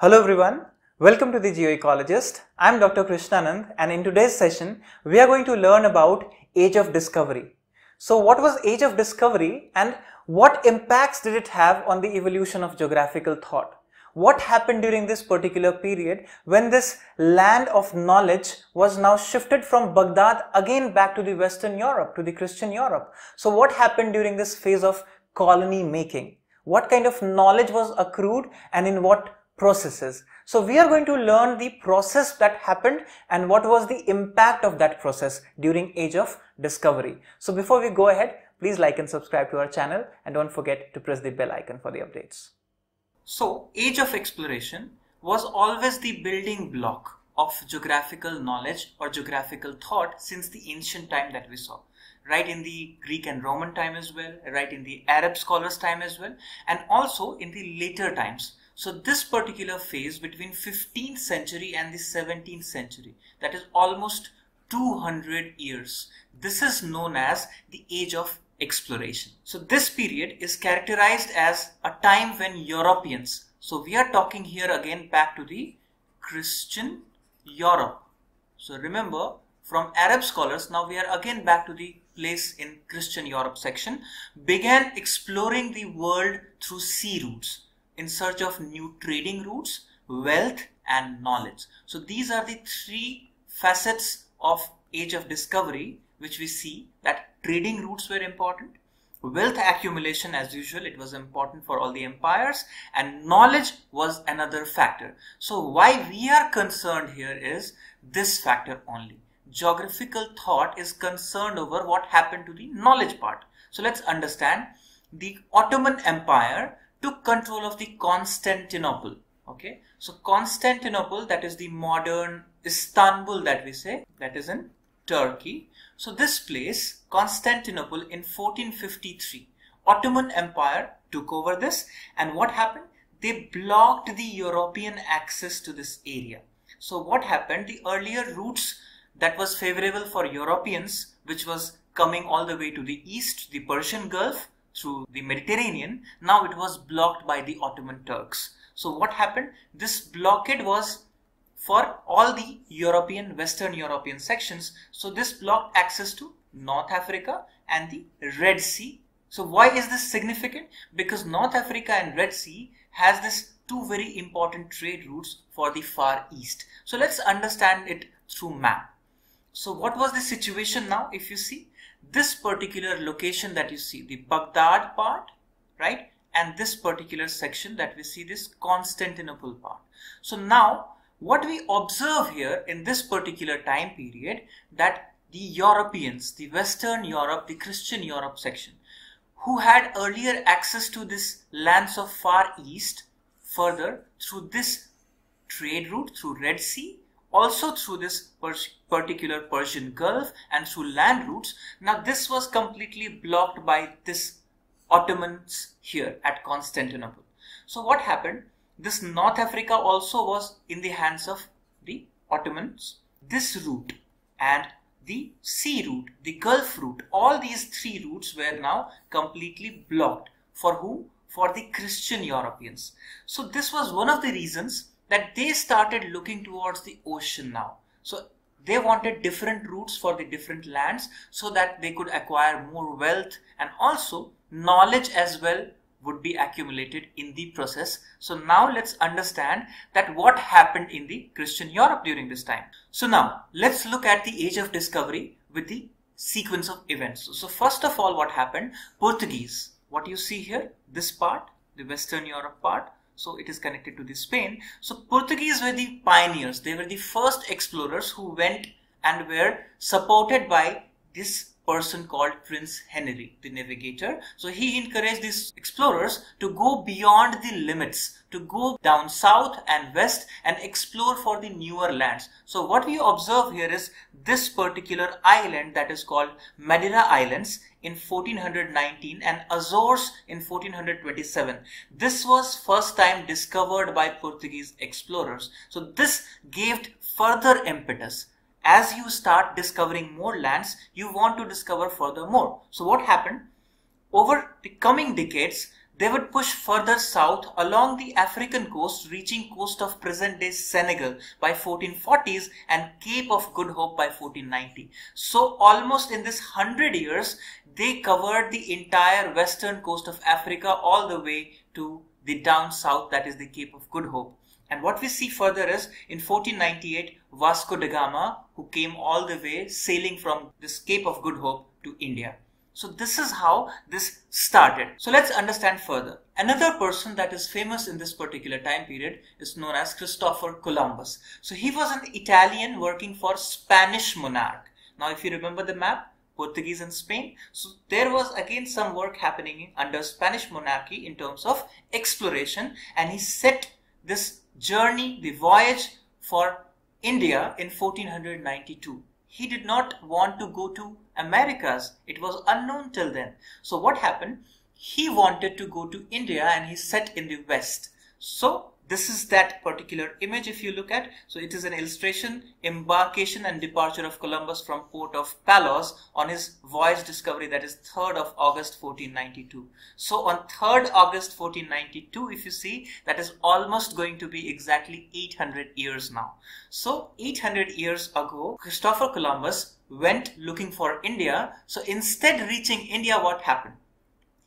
Hello everyone, welcome to the Geoecologist. I am Dr. Krishnanand and in today's session we are going to learn about Age of Discovery. So what was Age of Discovery and what impacts did it have on the evolution of geographical thought? What happened during this particular period when this land of knowledge was now shifted from Baghdad again back to the Western Europe, to the Christian Europe? So what happened during this phase of colony making? What kind of knowledge was accrued and in what processes. So we are going to learn the process that happened and what was the impact of that process during age of discovery. So before we go ahead, please like and subscribe to our channel and don't forget to press the bell icon for the updates. So age of exploration was always the building block of geographical knowledge or geographical thought since the ancient time that we saw right in the Greek and Roman time as well, right in the Arab scholars time as well, and also in the later times so this particular phase between 15th century and the 17th century, that is almost 200 years. This is known as the age of exploration. So this period is characterized as a time when Europeans, so we are talking here again back to the Christian Europe. So remember from Arab scholars, now we are again back to the place in Christian Europe section, began exploring the world through sea routes in search of new trading routes, wealth and knowledge. So these are the three facets of age of discovery which we see that trading routes were important, wealth accumulation as usual it was important for all the empires and knowledge was another factor. So why we are concerned here is this factor only. Geographical thought is concerned over what happened to the knowledge part. So let's understand the Ottoman Empire took control of the Constantinople. Okay, so Constantinople, that is the modern Istanbul that we say, that is in Turkey. So this place, Constantinople in 1453, Ottoman Empire took over this and what happened? They blocked the European access to this area. So what happened? The earlier routes that was favorable for Europeans, which was coming all the way to the east, the Persian Gulf, through the Mediterranean, now it was blocked by the Ottoman Turks. So what happened? This blockade was for all the European, Western European sections. So this blocked access to North Africa and the Red Sea. So why is this significant? Because North Africa and Red Sea has this two very important trade routes for the Far East. So let's understand it through map. So what was the situation now if you see? This particular location that you see, the Baghdad part, right? And this particular section that we see this Constantinople part. So now what we observe here in this particular time period that the Europeans, the Western Europe, the Christian Europe section, who had earlier access to this lands of Far East further through this trade route through Red Sea also through this particular Persian Gulf and through land routes. Now this was completely blocked by this Ottomans here at Constantinople. So what happened? This North Africa also was in the hands of the Ottomans. This route and the sea route, the Gulf route, all these three routes were now completely blocked. For who? For the Christian Europeans. So this was one of the reasons that they started looking towards the ocean now. So they wanted different routes for the different lands so that they could acquire more wealth and also knowledge as well would be accumulated in the process. So now let's understand that what happened in the Christian Europe during this time. So now let's look at the age of discovery with the sequence of events. So first of all what happened? Portuguese. What you see here, this part, the Western Europe part, so it is connected to the Spain. So Portuguese were the pioneers. They were the first explorers who went and were supported by this person called Prince Henry, the navigator. So he encouraged these explorers to go beyond the limits, to go down south and west and explore for the newer lands. So what we observe here is this particular island that is called Madeira Islands in 1419 and Azores in 1427. This was first time discovered by Portuguese explorers. So this gave further impetus as you start discovering more lands, you want to discover further more. So what happened? Over the coming decades, they would push further south along the African coast, reaching coast of present-day Senegal by 1440s and Cape of Good Hope by 1490. So almost in this hundred years, they covered the entire western coast of Africa all the way to the down south, that is the Cape of Good Hope. And what we see further is in 1498, Vasco da Gama, who came all the way sailing from this Cape of Good Hope to India. So this is how this started. So let's understand further. Another person that is famous in this particular time period is known as Christopher Columbus. So he was an Italian working for Spanish monarch. Now if you remember the map, Portuguese and Spain. So there was again some work happening under Spanish monarchy in terms of exploration and he set this journey, the voyage for India in 1492 he did not want to go to Americas. It was unknown till then. So what happened? He wanted to go to India and he set in the West. So this is that particular image if you look at. So it is an illustration, embarkation and departure of Columbus from port of Palos on his voyage discovery that is 3rd of August 1492. So on 3rd August 1492 if you see that is almost going to be exactly 800 years now. So 800 years ago Christopher Columbus went looking for India. So instead reaching India what happened?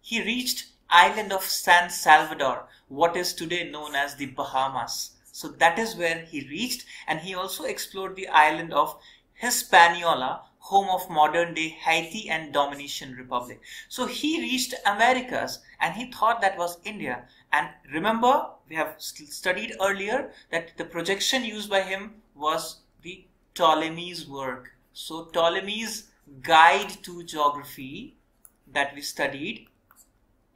He reached island of San Salvador, what is today known as the Bahamas. So that is where he reached and he also explored the island of Hispaniola, home of modern day Haiti and Dominican Republic. So he reached Americas and he thought that was India. And remember, we have studied earlier that the projection used by him was the Ptolemy's work. So Ptolemy's guide to geography that we studied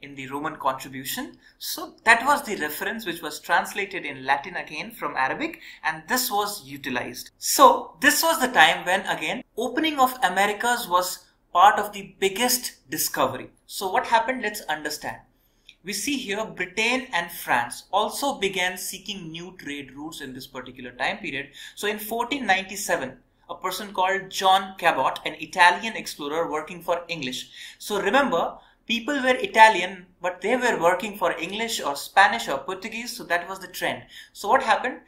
in the Roman contribution. So that was the reference which was translated in Latin again from Arabic and this was utilized. So this was the time when again opening of Americas was part of the biggest discovery. So what happened? Let's understand. We see here Britain and France also began seeking new trade routes in this particular time period. So in 1497, a person called John Cabot, an Italian explorer working for English. So remember, people were Italian, but they were working for English or Spanish or Portuguese, so that was the trend. So what happened?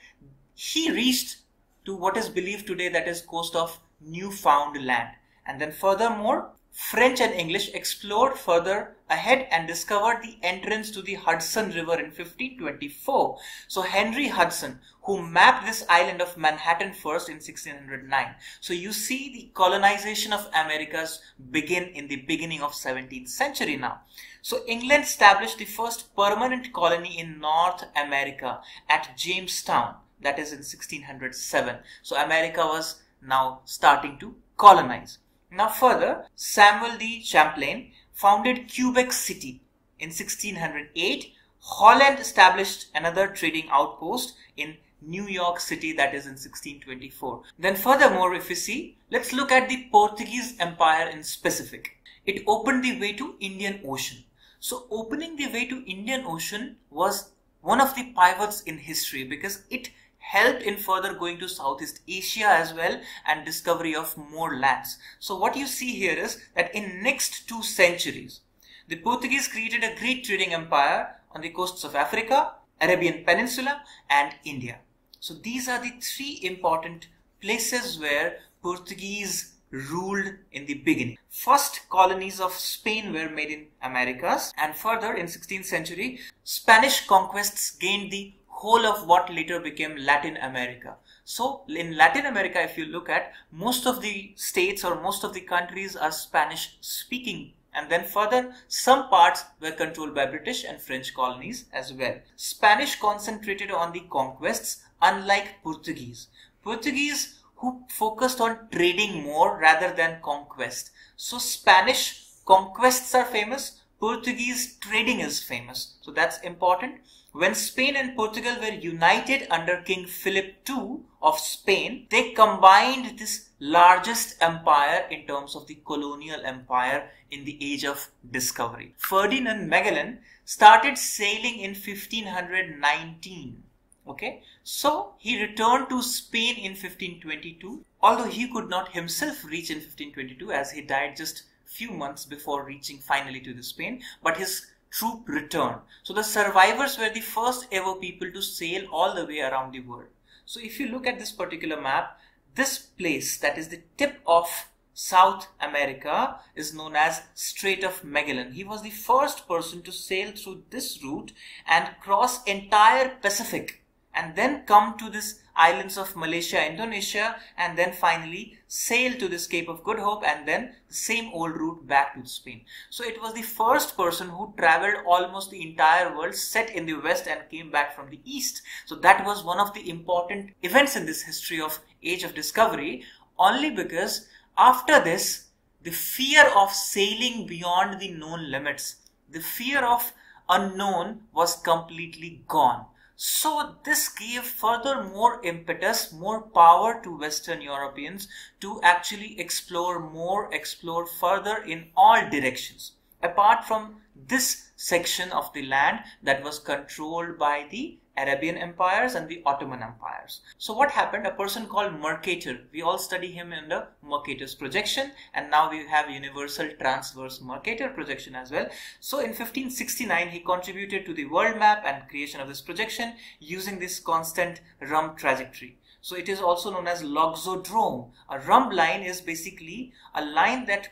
He reached to what is believed today that is coast of Newfoundland. And then furthermore, French and English explored further ahead and discovered the entrance to the Hudson River in 1524. So Henry Hudson, who mapped this island of Manhattan first in 1609. So you see the colonization of Americas begin in the beginning of 17th century now. So England established the first permanent colony in North America at Jamestown. That is in 1607. So America was now starting to colonize. Now further, Samuel de Champlain founded Quebec City in 1608. Holland established another trading outpost in New York City that is in 1624. Then furthermore, if we see, let's look at the Portuguese Empire in specific. It opened the way to Indian Ocean. So opening the way to Indian Ocean was one of the pivots in history because it helped in further going to Southeast Asia as well and discovery of more lands. So what you see here is that in next two centuries, the Portuguese created a great trading empire on the coasts of Africa, Arabian Peninsula and India. So these are the three important places where Portuguese ruled in the beginning. First colonies of Spain were made in Americas and further in 16th century Spanish conquests gained the whole of what later became Latin America. So in Latin America, if you look at most of the states or most of the countries are Spanish speaking. And then further, some parts were controlled by British and French colonies as well. Spanish concentrated on the conquests, unlike Portuguese. Portuguese who focused on trading more rather than conquest. So Spanish conquests are famous, Portuguese trading is famous. So that's important. When Spain and Portugal were united under King Philip II of Spain, they combined this largest empire in terms of the colonial empire in the age of discovery. Ferdinand Magellan started sailing in 1519. Okay, so he returned to Spain in 1522, although he could not himself reach in 1522 as he died just few months before reaching finally to the Spain, but his troop return. So the survivors were the first ever people to sail all the way around the world. So if you look at this particular map, this place that is the tip of South America is known as Strait of Magellan. He was the first person to sail through this route and cross entire Pacific and then come to this islands of Malaysia, Indonesia, and then finally sail to this Cape of Good Hope and then the same old route back to Spain. So it was the first person who traveled almost the entire world, set in the west and came back from the east. So that was one of the important events in this history of age of discovery only because after this, the fear of sailing beyond the known limits, the fear of unknown was completely gone. So this gave further more impetus, more power to Western Europeans to actually explore more, explore further in all directions. Apart from this section of the land that was controlled by the Arabian empires and the Ottoman empires. So what happened? A person called Mercator, we all study him in the Mercator's projection and now we have universal transverse Mercator projection as well. So in 1569 he contributed to the world map and creation of this projection using this constant rhumb trajectory. So it is also known as loxodrome. A rhumb line is basically a line that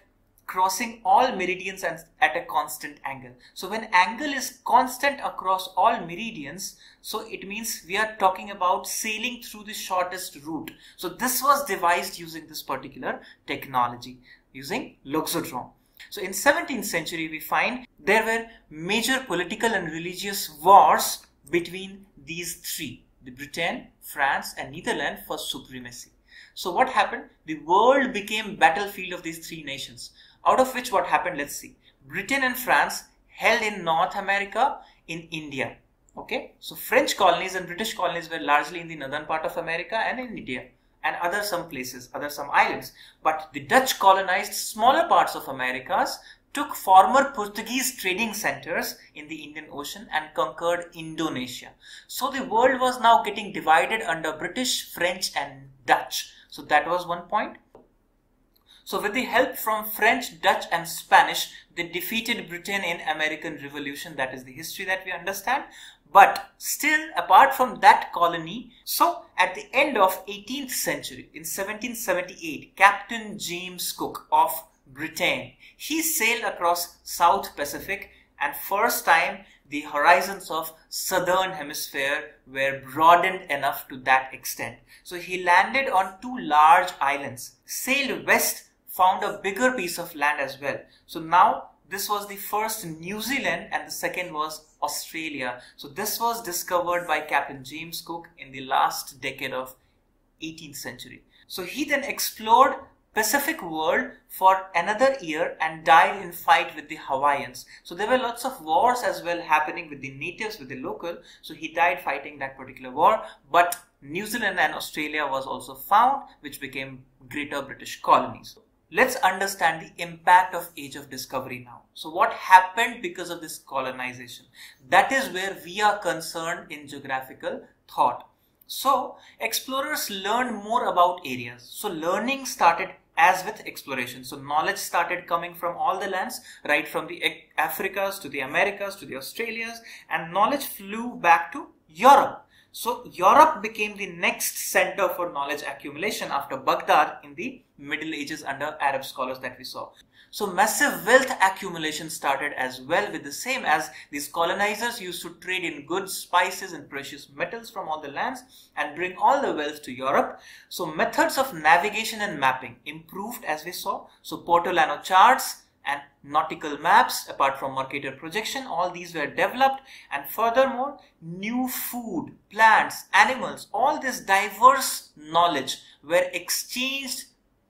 crossing all meridians at a constant angle. So when angle is constant across all meridians, so it means we are talking about sailing through the shortest route. So this was devised using this particular technology, using loxodrome. So in 17th century, we find there were major political and religious wars between these three, the Britain, France and Netherlands for supremacy. So what happened? The world became battlefield of these three nations. Out of which what happened, let's see. Britain and France held in North America, in India. Okay, so French colonies and British colonies were largely in the northern part of America and in India and other some places, other some islands. But the Dutch colonized smaller parts of Americas, took former Portuguese trading centers in the Indian Ocean and conquered Indonesia. So the world was now getting divided under British, French and Dutch. So that was one point. So with the help from French, Dutch and Spanish, they defeated Britain in American Revolution. That is the history that we understand. But still, apart from that colony, so at the end of 18th century, in 1778, Captain James Cook of Britain, he sailed across South Pacific and first time the horizons of southern hemisphere were broadened enough to that extent. So he landed on two large islands, sailed west found a bigger piece of land as well. So now this was the first New Zealand and the second was Australia. So this was discovered by Captain James Cook in the last decade of 18th century. So he then explored Pacific world for another year and died in fight with the Hawaiians. So there were lots of wars as well happening with the natives, with the local. So he died fighting that particular war. But New Zealand and Australia was also found, which became Greater British colonies let's understand the impact of age of discovery now. So what happened because of this colonization? That is where we are concerned in geographical thought. So explorers learned more about areas. So learning started as with exploration. So knowledge started coming from all the lands right from the africas to the americas to the australias and knowledge flew back to europe so Europe became the next center for knowledge accumulation after Baghdad in the Middle Ages under Arab scholars that we saw. So massive wealth accumulation started as well with the same as these colonizers used to trade in goods, spices and precious metals from all the lands and bring all the wealth to Europe. So methods of navigation and mapping improved as we saw. So Portolano charts and nautical maps apart from Mercator projection all these were developed. And furthermore new food plants animals all this diverse knowledge were exchanged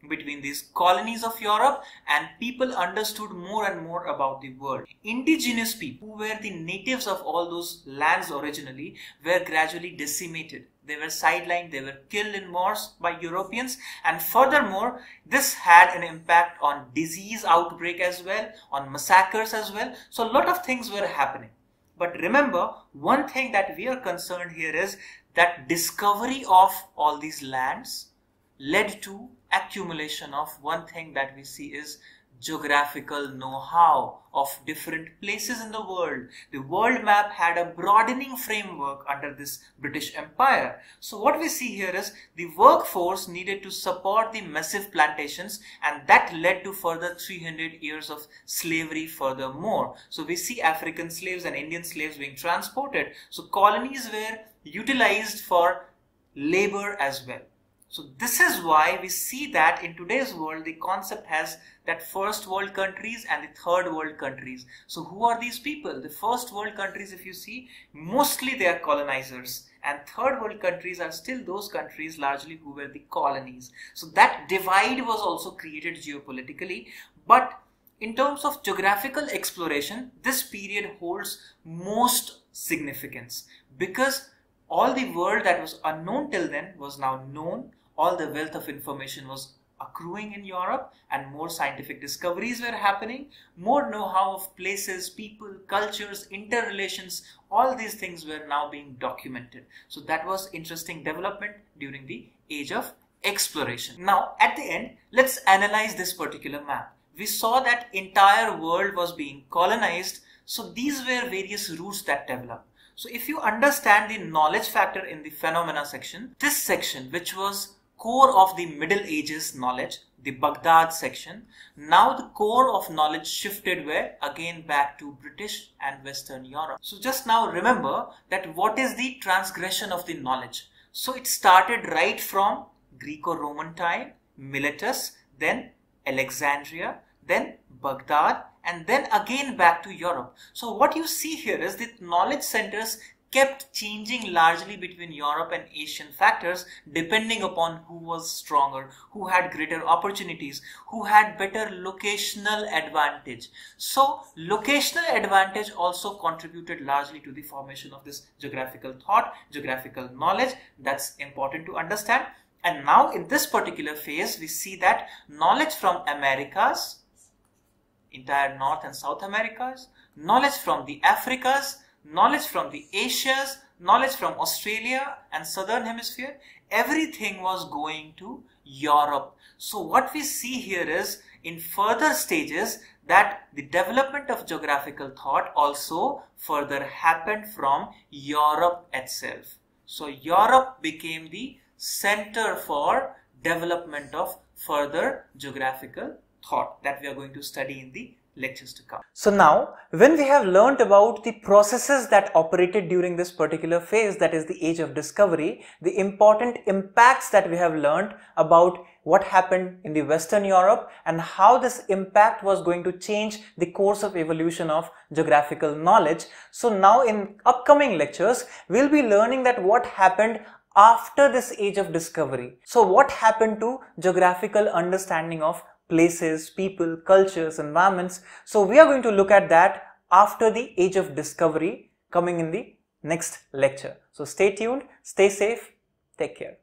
between these colonies of Europe and people understood more and more about the world. Indigenous people who were the natives of all those lands originally were gradually decimated they were sidelined, they were killed in wars by Europeans, and furthermore, this had an impact on disease outbreak as well, on massacres as well. So, a lot of things were happening. But remember, one thing that we are concerned here is that discovery of all these lands led to accumulation of one thing that we see is geographical know-how of different places in the world. The world map had a broadening framework under this British Empire. So what we see here is the workforce needed to support the massive plantations and that led to further 300 years of slavery furthermore. So we see African slaves and Indian slaves being transported. So colonies were utilized for labor as well. So this is why we see that in today's world the concept has that first world countries and the third world countries. So who are these people? The first world countries if you see mostly they are colonizers and third world countries are still those countries largely who were the colonies. So that divide was also created geopolitically but in terms of geographical exploration this period holds most significance because all the world that was unknown till then was now known all the wealth of information was accruing in Europe and more scientific discoveries were happening, more know-how of places, people, cultures, interrelations, all these things were now being documented. So that was interesting development during the age of exploration. Now at the end, let's analyze this particular map. We saw that entire world was being colonized. So these were various routes that developed. So if you understand the knowledge factor in the phenomena section, this section which was core of the Middle Ages knowledge, the Baghdad section. Now the core of knowledge shifted where? Again back to British and Western Europe. So just now remember that what is the transgression of the knowledge? So it started right from Greco-Roman time, Miletus, then Alexandria, then Baghdad, and then again back to Europe. So what you see here is that knowledge centers kept changing largely between Europe and Asian factors depending upon who was stronger, who had greater opportunities, who had better locational advantage. So locational advantage also contributed largely to the formation of this geographical thought, geographical knowledge. That's important to understand. And now in this particular phase, we see that knowledge from Americas, entire North and South Americas, knowledge from the Africas, knowledge from the Asias, knowledge from Australia and Southern Hemisphere, everything was going to Europe. So what we see here is in further stages that the development of geographical thought also further happened from Europe itself. So Europe became the center for development of further geographical thought that we are going to study in the lectures to come. So now, when we have learnt about the processes that operated during this particular phase, that is the age of discovery, the important impacts that we have learnt about what happened in the Western Europe and how this impact was going to change the course of evolution of geographical knowledge. So now in upcoming lectures, we'll be learning that what happened after this age of discovery. So what happened to geographical understanding of places, people, cultures, environments. So we are going to look at that after the age of discovery coming in the next lecture. So stay tuned, stay safe, take care.